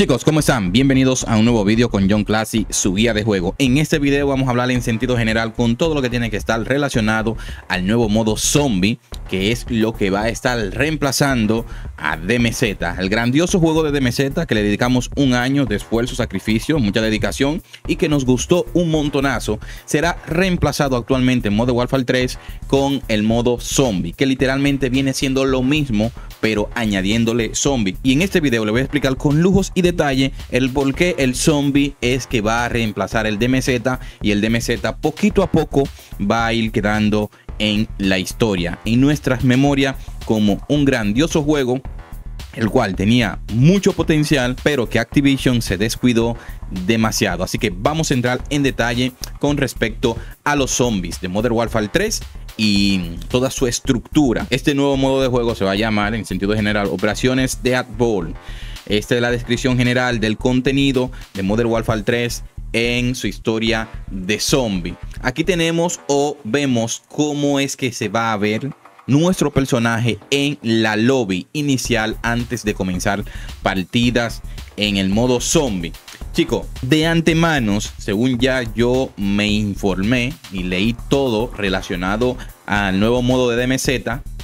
Chicos, ¿cómo están? Bienvenidos a un nuevo vídeo con John Classy, su guía de juego. En este video vamos a hablar en sentido general con todo lo que tiene que estar relacionado al nuevo modo zombie, que es lo que va a estar reemplazando a DMZ, el grandioso juego de DMZ que le dedicamos un año de esfuerzo, sacrificio, mucha dedicación y que nos gustó un montonazo, será reemplazado actualmente en Modern Warfare 3 con el modo zombie, que literalmente viene siendo lo mismo, pero añadiéndole zombie. Y en este video le voy a explicar con lujos y detalle el por qué el zombie es que va a reemplazar el DMZ y el DMZ poquito a poco va a ir quedando en la historia, en nuestras memorias como un grandioso juego el cual tenía mucho potencial, pero que Activision se descuidó demasiado. Así que vamos a entrar en detalle con respecto a los zombies de Modern Warfare 3 y toda su estructura. Este nuevo modo de juego se va a llamar, en sentido general, Operaciones de Ball. Esta es la descripción general del contenido de Modern Warfare 3 en su historia de zombie. Aquí tenemos o vemos cómo es que se va a ver nuestro personaje en la lobby inicial antes de comenzar partidas en el modo zombie. Chico, de antemano, según ya yo me informé y leí todo relacionado al nuevo modo de DMZ,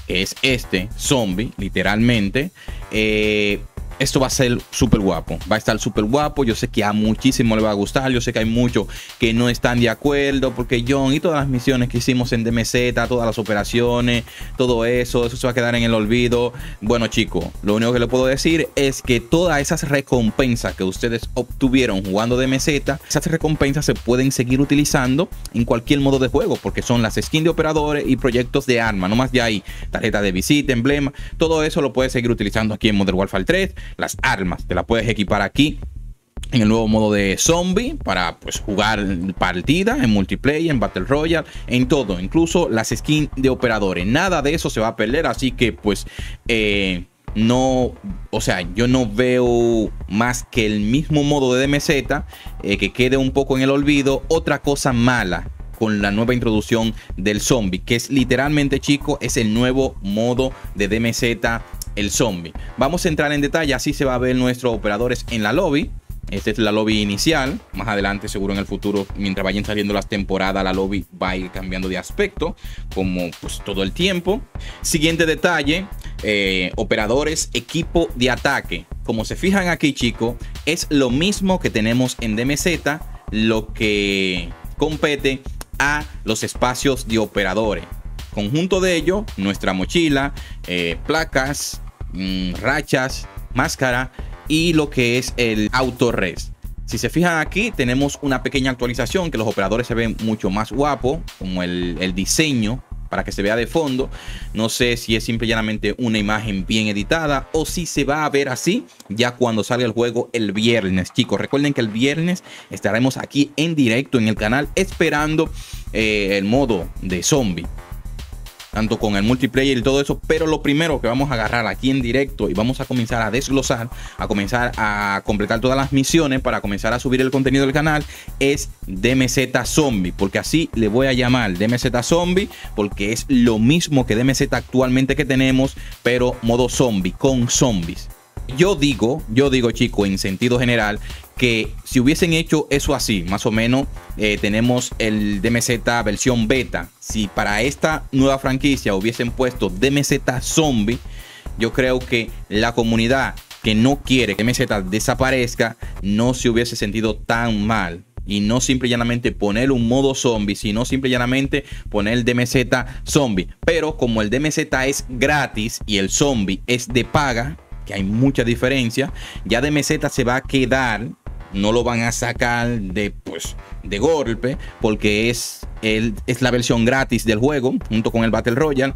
que es este, zombie, literalmente, eh, esto va a ser súper guapo. Va a estar súper guapo. Yo sé que a muchísimo le va a gustar. Yo sé que hay muchos que no están de acuerdo. Porque John y todas las misiones que hicimos en DMZ, todas las operaciones, todo eso, eso se va a quedar en el olvido. Bueno, chicos, lo único que le puedo decir es que todas esas recompensas que ustedes obtuvieron jugando DMZ, esas recompensas se pueden seguir utilizando en cualquier modo de juego. Porque son las skins de operadores y proyectos de arma. No más de ahí. Tarjeta de visita, emblema. Todo eso lo puedes seguir utilizando aquí en Modern Warfare 3 las armas. Te las puedes equipar aquí en el nuevo modo de zombie para pues jugar partida en multiplayer, en Battle Royale, en todo, incluso las skins de operadores. Nada de eso se va a perder, así que pues eh, no, o sea, yo no veo más que el mismo modo de DMZ eh, que quede un poco en el olvido. Otra cosa mala con la nueva introducción del zombie, que es literalmente, chico, es el nuevo modo de DMZ el zombie. Vamos a entrar en detalle, así se va a ver nuestros operadores en la lobby. Esta es la lobby inicial. Más adelante, seguro en el futuro, mientras vayan saliendo las temporadas, la lobby va a ir cambiando de aspecto, como pues todo el tiempo. Siguiente detalle, eh, operadores, equipo de ataque. Como se fijan aquí, chicos, es lo mismo que tenemos en DMZ, lo que compete a los espacios de operadores. Conjunto de ello, nuestra mochila, eh, placas, Mm, rachas, máscara y lo que es el autorres. Si se fijan aquí, tenemos una pequeña actualización que los operadores se ven mucho más guapos, como el, diseño para que se vea de fondo. No sé si es simple llanamente una imagen bien editada o si se va a ver así ya cuando salga el juego el viernes. Chicos, recuerden que el viernes estaremos aquí en directo en el canal esperando eh, el modo de zombie tanto con el multiplayer y todo eso, pero lo primero que vamos a agarrar aquí en directo y vamos a comenzar a desglosar, a comenzar a completar todas las misiones para comenzar a subir el contenido del canal es DMZ Zombie, porque así le voy a llamar DMZ Zombie, porque es lo mismo que DMZ actualmente que tenemos, pero modo zombie, con zombies. Yo digo, yo digo chico, en sentido general, que si hubiesen hecho eso así, más o menos, eh, tenemos el DMZ versión beta. Si para esta nueva franquicia hubiesen puesto DMZ Zombie, yo creo que la comunidad que no quiere que DMZ desaparezca no se hubiese sentido tan mal. Y no simple y llanamente poner un modo zombie, sino simple y llanamente poner el DMZ zombie. Pero como el DMZ es gratis y el zombie es de paga, que hay mucha diferencia. Ya de meseta se va a quedar, no lo van a sacar de, pues, de golpe, porque es, el, es la versión gratis del juego, junto con el Battle Royale.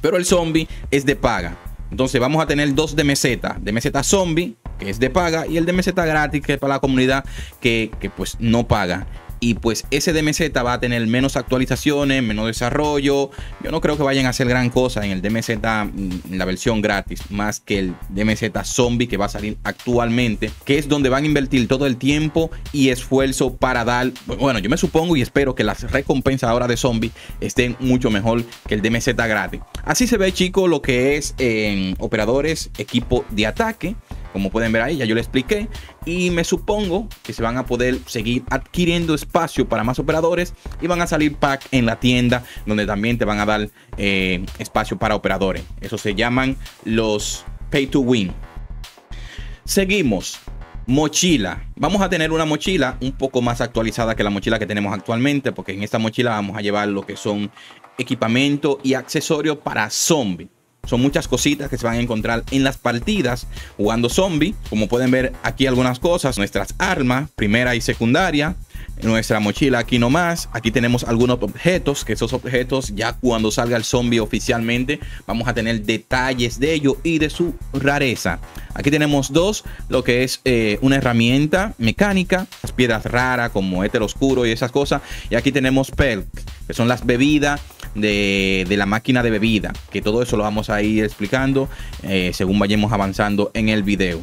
Pero el zombie es de paga. Entonces vamos a tener dos de meseta. De meseta zombie, que es de paga, y el de meseta gratis, que es para la comunidad que, que pues no paga y pues ese DMZ va a tener menos actualizaciones, menos desarrollo. Yo no creo que vayan a hacer gran cosa en el DMZ, mm, la versión gratis, más que el DMZ Zombie que va a salir actualmente, que es donde van a invertir todo el tiempo y esfuerzo para dar, bueno, yo me supongo y espero que las recompensas ahora de Zombie estén mucho mejor que el DMZ gratis. Así se ve, chicos, lo que es en operadores, equipo de ataque como pueden ver ahí, ya yo le expliqué. Y me supongo que se van a poder seguir adquiriendo espacio para más operadores y van a salir pack en la tienda donde también te van a dar eh, espacio para operadores. Eso se llaman los pay to win. Seguimos. Mochila. Vamos a tener una mochila un poco más actualizada que la mochila que tenemos actualmente, porque en esta mochila vamos a llevar lo que son equipamiento y accesorios para zombie. Son muchas cositas que se van a encontrar en las partidas jugando zombie. Como pueden ver aquí algunas cosas, nuestras armas, primera y secundaria, nuestra mochila aquí nomás. Aquí tenemos algunos objetos, que esos objetos ya cuando salga el zombie oficialmente vamos a tener detalles de ello y de su rareza. Aquí tenemos dos, lo que es eh, una herramienta mecánica, las piedras raras como éter oscuro y esas cosas. Y aquí tenemos perk, que son las bebidas de, la máquina de bebida, que todo eso lo vamos a ir explicando eh, según vayamos avanzando en el video.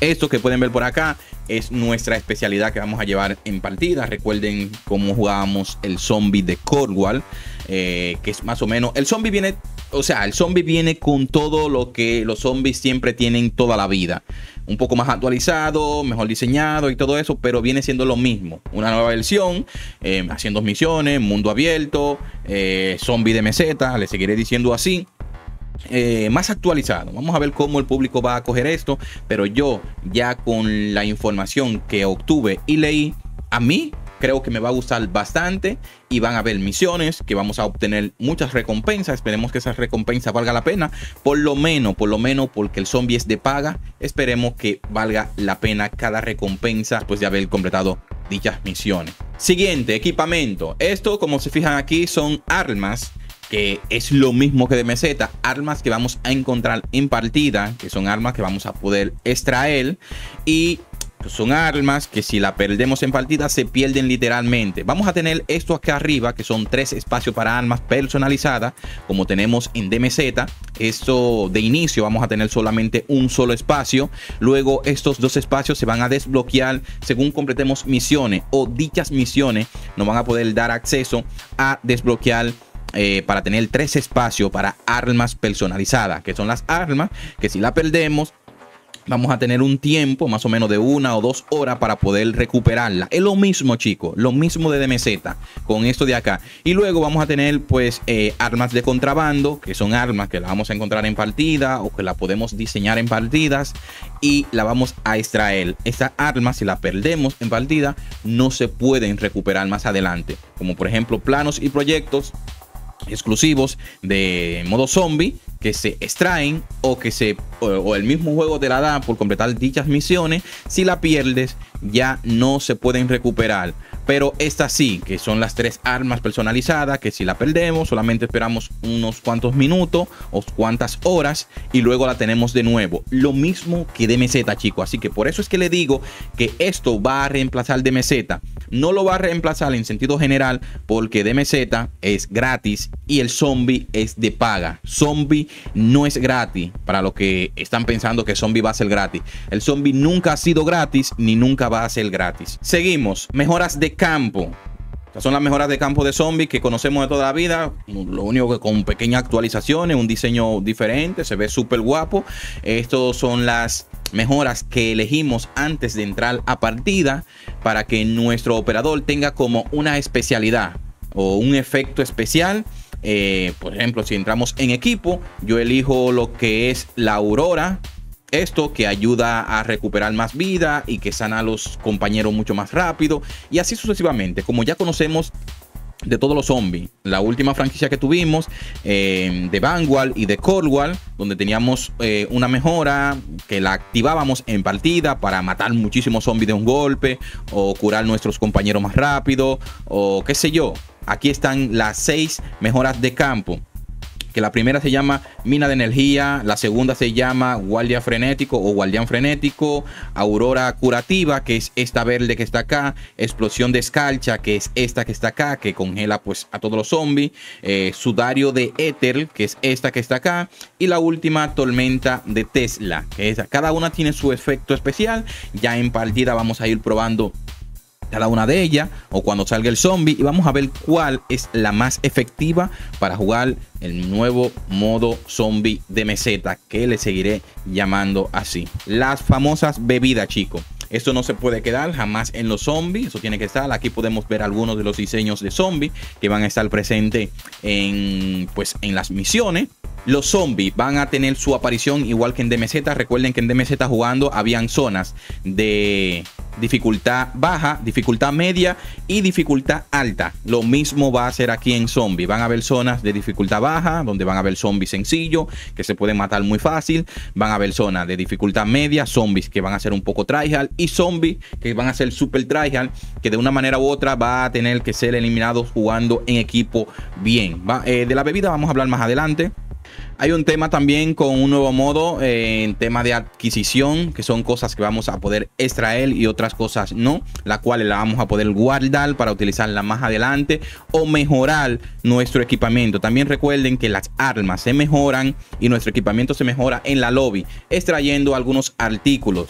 Esto que pueden ver por acá es nuestra especialidad que vamos a llevar en partida. Recuerden cómo jugábamos el zombie de Cornwall, eh, que es más o menos... El zombie viene, o sea, el zombie viene con todo lo que los zombies siempre tienen toda la vida. Un poco más actualizado, mejor diseñado y todo eso, pero viene siendo lo mismo. Una nueva versión, eh, haciendo misiones, mundo abierto, eh, zombie de meseta, le seguiré diciendo así. Eh, más actualizado. Vamos a ver cómo el público va a coger esto, pero yo ya con la información que obtuve y leí, a mí creo que me va a gustar bastante y van a haber misiones que vamos a obtener muchas recompensas. Esperemos que esa recompensa valga la pena. Por lo menos, por lo menos porque el zombie es de paga, esperemos que valga la pena cada recompensa después de haber completado dichas misiones. Siguiente, equipamiento. Esto, como se fijan aquí, son armas que es lo mismo que de meseta, armas que vamos a encontrar en partida, que son armas que vamos a poder extraer y son armas que si la perdemos en partida se pierden literalmente. Vamos a tener esto acá arriba que son tres espacios para armas personalizadas como tenemos en DMZ. Esto de inicio vamos a tener solamente un solo espacio. Luego estos dos espacios se van a desbloquear según completemos misiones o dichas misiones nos van a poder dar acceso a desbloquear eh, para tener tres espacios para armas personalizadas, que son las armas que si la perdemos vamos a tener un tiempo más o menos de una o dos horas para poder recuperarla. Es lo mismo, chicos, lo mismo de DMZ con esto de acá. Y luego vamos a tener pues eh, armas de contrabando, que son armas que la vamos a encontrar en partida o que la podemos diseñar en partidas y la vamos a extraer. Estas armas, si la perdemos en partida, no se pueden recuperar más adelante. Como por ejemplo planos y proyectos exclusivos de modo zombie que se extraen o que se o, el mismo juego te la da por completar dichas misiones. Si la pierdes ya no se pueden recuperar pero estas sí, que son las tres armas personalizadas, que si la perdemos solamente esperamos unos cuantos minutos o cuantas horas y luego la tenemos de nuevo. Lo mismo que DMZ, chicos. Así que por eso es que le digo que esto va a reemplazar DMZ. No lo va a reemplazar en sentido general porque DMZ es gratis y el zombie es de paga. Zombie no es gratis para los que están pensando que zombie va a ser gratis. El zombie nunca ha sido gratis ni nunca va a ser gratis. Seguimos. Mejoras campo. Estas son las mejoras de campo de zombies que conocemos de toda la vida. Lo único que con pequeñas actualizaciones, un diseño diferente, se ve súper guapo. Estas son las mejoras que elegimos antes de entrar a partida para que nuestro operador tenga como una especialidad o un efecto especial. Eh, por ejemplo, si entramos en equipo, yo elijo lo que es la aurora esto que ayuda a recuperar más vida y que sana a los compañeros mucho más rápido y así sucesivamente. Como ya conocemos de todos los zombies. La última franquicia que tuvimos eh, de Vanguard y de Cornwall, donde teníamos eh, una mejora que la activábamos en partida para matar muchísimos zombies de un golpe o curar nuestros compañeros más rápido o qué sé yo. Aquí están las seis mejoras de campo que la primera se llama mina de energía, la segunda se llama guardia frenético o guardián frenético, aurora curativa, que es esta verde que está acá, explosión de escarcha, que es esta que está acá, que congela pues a todos los zombies, eh, sudario de éter, que es esta que está acá, y la última tormenta de Tesla, que es cada una tiene su efecto especial, ya en partida vamos a ir probando cada una de ellas o cuando salga el zombie y vamos a ver cuál es la más efectiva para jugar el nuevo modo zombie de meseta que le seguiré llamando así. Las famosas bebidas chicos. Esto no se puede quedar jamás en los zombies. Eso tiene que estar. Aquí podemos ver algunos de los diseños de zombies que van a estar presentes en, pues, en las misiones. Los zombies van a tener su aparición igual que en DMZ. Recuerden que en DMZ jugando habían zonas de dificultad baja, dificultad media y dificultad alta. Lo mismo va a ser aquí en zombie. Van a haber zonas de dificultad baja, donde van a haber zombies sencillos, que se pueden matar muy fácil. Van a haber zonas de dificultad media, zombies que van a ser un poco tryhard y zombies que van a ser super tryhard, que de una manera u otra va a tener que ser eliminados jugando en equipo bien. Eh, de la bebida vamos a hablar más adelante. Hay un tema también con un nuevo modo eh, en tema de adquisición, que son cosas que vamos a poder extraer y otras cosas no, la cual la vamos a poder guardar para utilizarla más adelante o mejorar nuestro equipamiento. También recuerden que las armas se mejoran y nuestro equipamiento se mejora en la lobby, extrayendo algunos artículos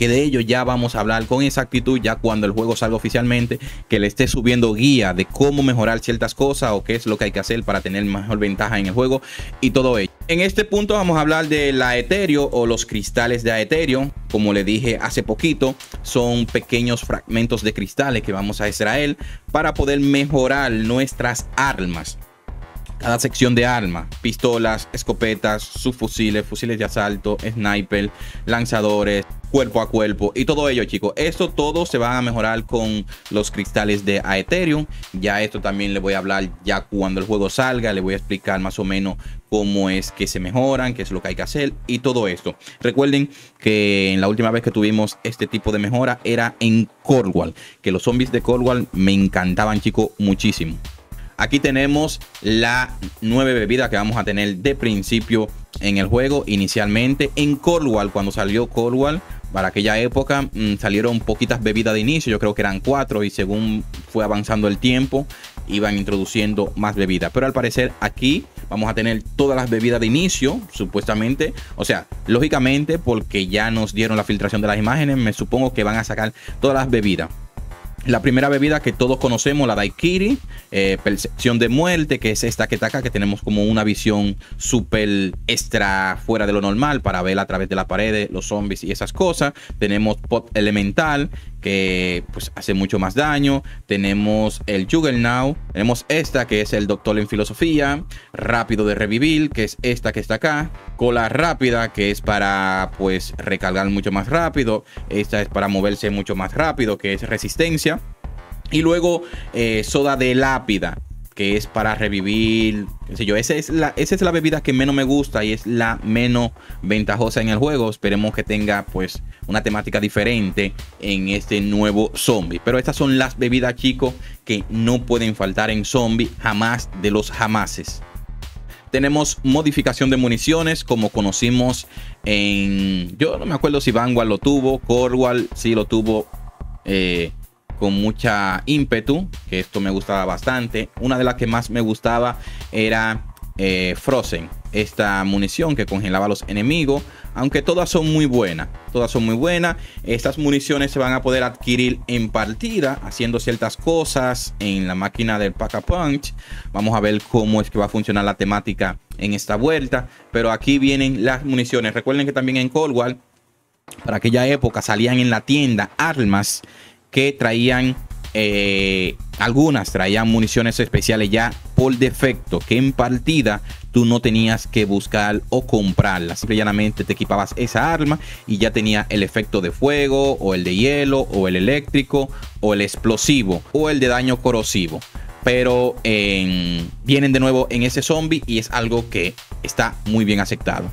que de ello ya vamos a hablar con exactitud ya cuando el juego salga oficialmente, que le esté subiendo guía de cómo mejorar ciertas cosas o qué es lo que hay que hacer para tener mejor ventaja en el juego y todo ello. En este punto vamos a hablar de la Ethereum o los cristales de Ethereum. Como le dije hace poquito, son pequeños fragmentos de cristales que vamos a extraer para poder mejorar nuestras armas cada sección de armas, pistolas, escopetas, subfusiles, fusiles de asalto, sniper, lanzadores, cuerpo a cuerpo y todo ello chicos. Esto todo se va a mejorar con los cristales de Aetherium. Ya esto también le voy a hablar ya cuando el juego salga. Le voy a explicar más o menos cómo es que se mejoran, qué es lo que hay que hacer y todo esto. Recuerden que en la última vez que tuvimos este tipo de mejora era en Cornwall. Que los zombies de Cornwall me encantaban chicos muchísimo. Aquí tenemos la nueve bebida que vamos a tener de principio en el juego. Inicialmente en Cornwall, cuando salió Cornwall, para aquella época mm, salieron poquitas bebidas de inicio, yo creo que eran cuatro y según fue avanzando el tiempo iban introduciendo más bebidas. Pero al parecer aquí vamos a tener todas las bebidas de inicio, supuestamente. O sea, lógicamente porque ya nos dieron la filtración de las imágenes, me supongo que van a sacar todas las bebidas. La primera bebida que todos conocemos, la Daikiri, eh, percepción de muerte, que es esta que está acá, que tenemos como una visión súper extra fuera de lo normal para ver a través de la pared los zombies y esas cosas. Tenemos Pot Elemental, que pues hace mucho más daño. Tenemos el Juggernaut. Tenemos esta que es el Doctor en Filosofía. Rápido de Revivir, que es esta que está acá. Cola rápida, que es para pues recargar mucho más rápido. Esta es para moverse mucho más rápido, que es Resistencia. Y luego eh, Soda de Lápida que es para revivir, qué sé yo. Esa es, la, esa es la bebida que menos me gusta y es la menos ventajosa en el juego. Esperemos que tenga pues una temática diferente en este nuevo zombie. Pero estas son las bebidas, chicos, que no pueden faltar en zombie jamás de los jamases. Tenemos modificación de municiones como conocimos en... Yo no me acuerdo si Vanguard lo tuvo, Corwall sí lo tuvo. Eh, con mucha ímpetu, que esto me gustaba bastante. Una de las que más me gustaba era eh, Frozen, esta munición que congelaba a los enemigos, aunque todas son muy buenas, todas son muy buenas. Estas municiones se van a poder adquirir en partida, haciendo ciertas cosas en la máquina del Pack Punch. Vamos a ver cómo es que va a funcionar la temática en esta vuelta, pero aquí vienen las municiones. Recuerden que también en Cold War, para aquella época salían en la tienda armas que traían eh, algunas traían municiones especiales ya por defecto que en partida tú no tenías que buscar o comprarlas. Simplemente te equipabas esa arma y ya tenía el efecto de fuego o el de hielo o el eléctrico o el explosivo o el de daño corrosivo. Pero vienen de nuevo en ese zombie y es algo que está muy bien aceptado.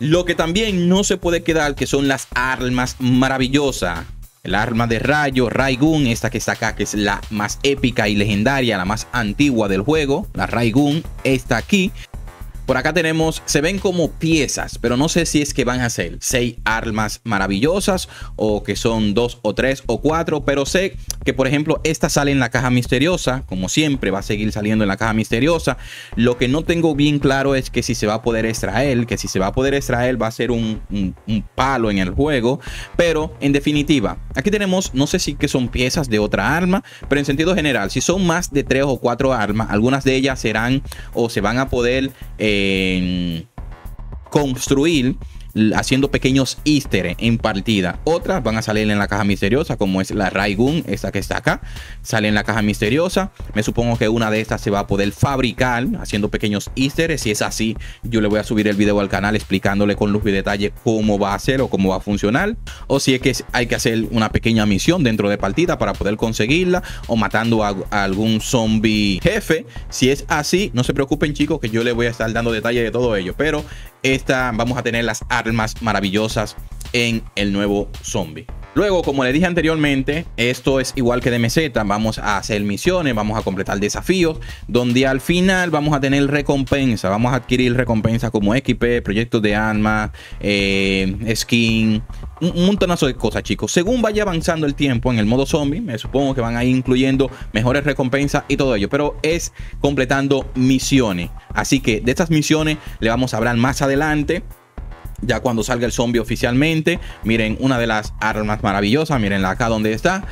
Lo que también no se puede quedar que son las armas maravillosas el arma de rayo Raigun, esta que está acá, que es la más épica y legendaria, la más antigua del juego. La Raigun está aquí. Por acá tenemos, se ven como piezas, pero no sé si es que van a ser seis armas maravillosas o que son dos o tres o cuatro, pero sé que por ejemplo esta sale en la caja misteriosa, como siempre va a seguir saliendo en la caja misteriosa. Lo que no tengo bien claro es que si se va a poder extraer, que si se va a poder extraer va a ser un, palo en el juego, pero en definitiva, aquí tenemos, no sé si que son piezas de otra arma, pero en sentido general, si son más de tres o cuatro armas, algunas de ellas serán o se van a poder construir haciendo pequeños easter en partida. Otras van a salir en la caja misteriosa, como es la Raigun, esta que está acá. Sale en la caja misteriosa. Me supongo que una de estas se va a poder fabricar haciendo pequeños easter. Si es así, yo le voy a subir el video al canal explicándole con luz y detalle cómo va a ser o cómo va a funcionar. O si es que hay que hacer una pequeña misión dentro de partida para poder conseguirla. O matando a, algún zombie jefe. Si es así, no se preocupen chicos que yo les voy a estar dando detalles de todo ello. Pero esta vamos a tener las armas maravillosas en el nuevo zombie. Luego, como le dije anteriormente, esto es igual que de meseta. Vamos a hacer misiones, vamos a completar desafíos, donde al final vamos a tener recompensa. Vamos a adquirir recompensas como XP, proyectos de armas, eh, skin, un montonazo de cosas, chicos. Según vaya avanzando el tiempo en el modo zombie, me supongo que van a ir incluyendo mejores recompensas y todo ello. Pero es completando misiones. Así que de estas misiones le vamos a hablar más adelante ya cuando salga el zombie oficialmente. Miren, una de las armas maravillosas, miren acá donde está.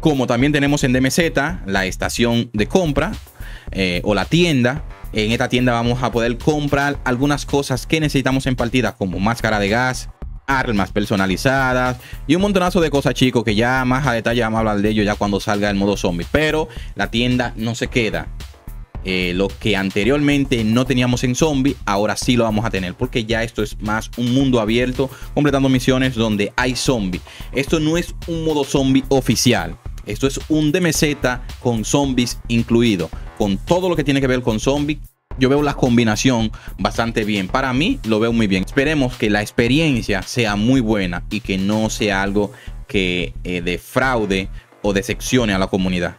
Como también tenemos en DMZ la estación de compra eh, o la tienda. En esta tienda vamos a poder comprar algunas cosas que necesitamos en partida, como máscara de gas, armas personalizadas y un montonazo de cosas, chicos, que ya más a detalle vamos a hablar de ello ya cuando salga el modo zombie. Pero la tienda no se queda. Eh, lo que anteriormente no teníamos en zombie, ahora sí lo vamos a tener, porque ya esto es más un mundo abierto, completando misiones donde hay zombie. Esto no es un modo zombie oficial. Esto es un DMZ con zombies incluido, con todo lo que tiene que ver con zombie. Yo veo la combinación bastante bien. Para mí lo veo muy bien. Esperemos que la experiencia sea muy buena y que no sea algo que eh, defraude o decepcione a la comunidad.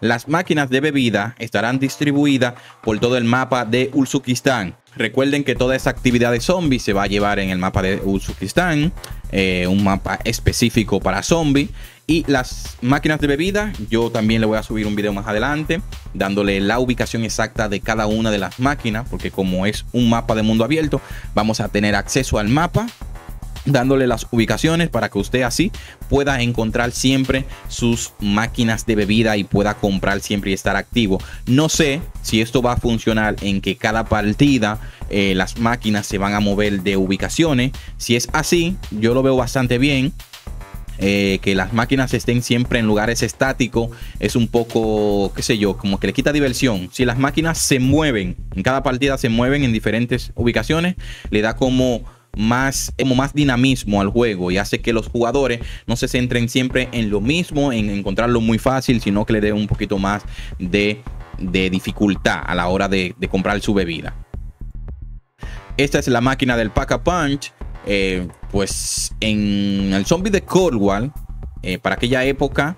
Las máquinas de bebida estarán distribuidas por todo el mapa de Uzbekistán. Recuerden que toda esa actividad de zombies se va a llevar en el mapa de Uzbekistán, eh, un mapa específico para zombies. Y las máquinas de bebida, yo también le voy a subir un video más adelante, dándole la ubicación exacta de cada una de las máquinas, porque como es un mapa de mundo abierto, vamos a tener acceso al mapa dándole las ubicaciones para que usted así pueda encontrar siempre sus máquinas de bebida y pueda comprar siempre y estar activo. No sé si esto va a funcionar en que cada partida eh, las máquinas se van a mover de ubicaciones. Si es así, yo lo veo bastante bien. Eh, que las máquinas estén siempre en lugares estáticos es un poco, qué sé yo, como que le quita diversión. Si las máquinas se mueven, en cada partida se mueven en diferentes ubicaciones, le da como más, como más dinamismo al juego y hace que los jugadores no se centren siempre en lo mismo, en encontrarlo muy fácil, sino que le dé un poquito más de, dificultad a la hora de, comprar su bebida. Esta es la máquina del Pack a Punch. Eh, pues en el zombie de Cornwall, eh, para aquella época,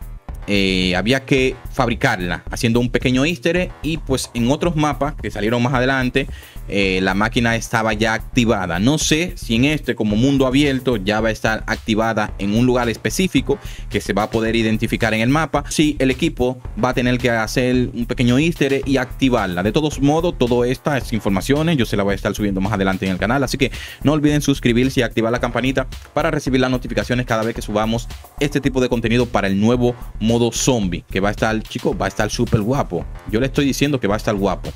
eh, había que fabricarla haciendo un pequeño easter y pues en otros mapas que salieron más adelante eh, la máquina estaba ya activada. No sé si en este como mundo abierto ya va a estar activada en un lugar específico que se va a poder identificar en el mapa. Si el equipo va a tener que hacer un pequeño easter y activarla. De todos modos, todas estas informaciones yo se las voy a estar subiendo más adelante en el canal. Así que no olviden suscribirse y activar la campanita para recibir las notificaciones cada vez que subamos este tipo de contenido para el nuevo modo zombie. Que va a estar, chicos, va a estar súper guapo. Yo le estoy diciendo que va a estar guapo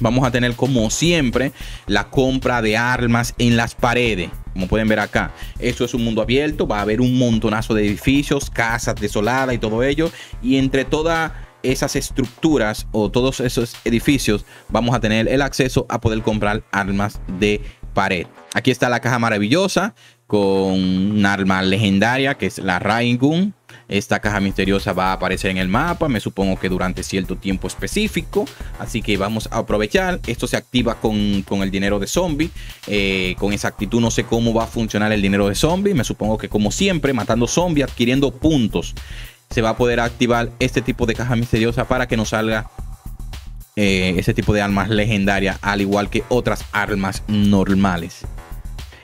vamos a tener como siempre la compra de armas en las paredes. Como pueden ver acá, esto es un mundo abierto, va a haber un montonazo de edificios, casas desoladas y todo ello. Y entre todas esas estructuras o todos esos edificios vamos a tener el acceso a poder comprar armas de pared. Aquí está la caja maravillosa con un arma legendaria que es la Raingun esta caja misteriosa va a aparecer en el mapa, me supongo que durante cierto tiempo específico. Así que vamos a aprovechar. Esto se activa con, el dinero de zombie. Eh, con exactitud no sé cómo va a funcionar el dinero de zombie. Me supongo que como siempre, matando zombie, adquiriendo puntos. Se va a poder activar este tipo de caja misteriosa para que nos salga eh, ese tipo de armas legendarias, al igual que otras armas normales.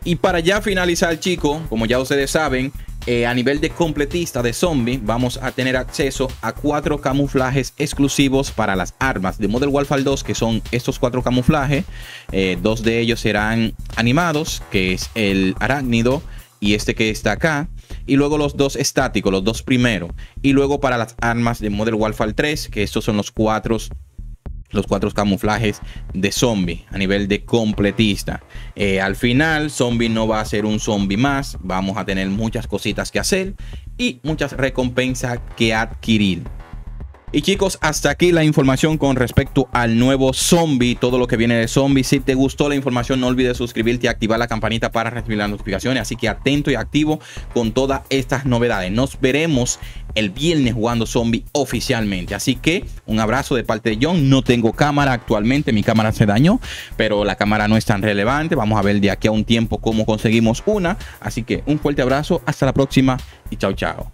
Y para ya finalizar, chicos, como ya ustedes saben, eh, a nivel de completista de zombie, vamos a tener acceso a cuatro camuflajes exclusivos para las armas de Modern Warfare 2, que son estos cuatro camuflajes. Eh, dos de ellos serán animados, que es el arácnido y este que está acá. Y luego los dos estáticos, los dos primeros. Y luego para las armas de Modern Warfare 3, que estos son los cuatro los cuatro camuflajes de zombie a nivel de completista. Eh, al final, zombie no va a ser un zombie más. Vamos a tener muchas cositas que hacer y muchas recompensas que adquirir. Y chicos, hasta aquí la información con respecto al nuevo zombie, todo lo que viene de zombie. Si te gustó la información, no olvides suscribirte y activar la campanita para recibir las notificaciones. Así que atento y activo con todas estas novedades. Nos veremos el viernes jugando zombie oficialmente. Así que un abrazo de parte de John. No tengo cámara actualmente, mi cámara se dañó, pero la cámara no es tan relevante. Vamos a ver de aquí a un tiempo cómo conseguimos una. Así que un fuerte abrazo, hasta la próxima y chao chao.